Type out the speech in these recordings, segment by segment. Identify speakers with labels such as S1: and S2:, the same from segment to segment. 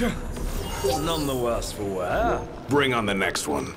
S1: None the worse for wear.
S2: Bring on the next one.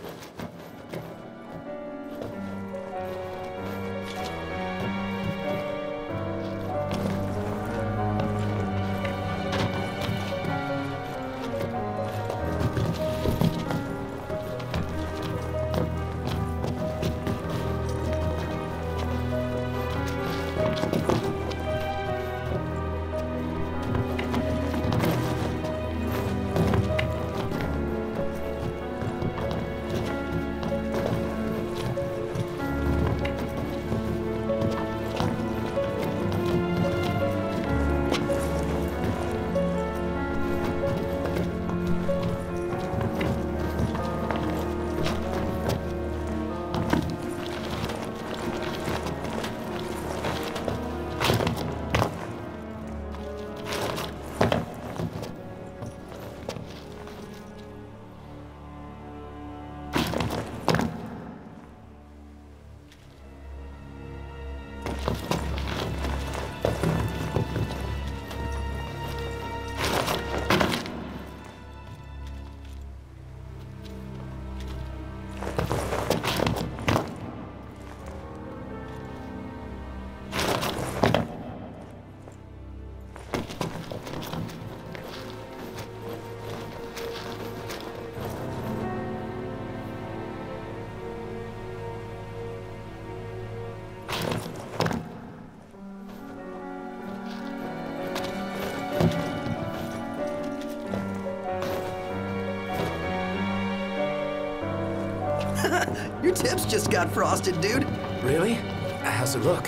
S3: Your tips just got frosted, dude.
S1: Really? How's it look?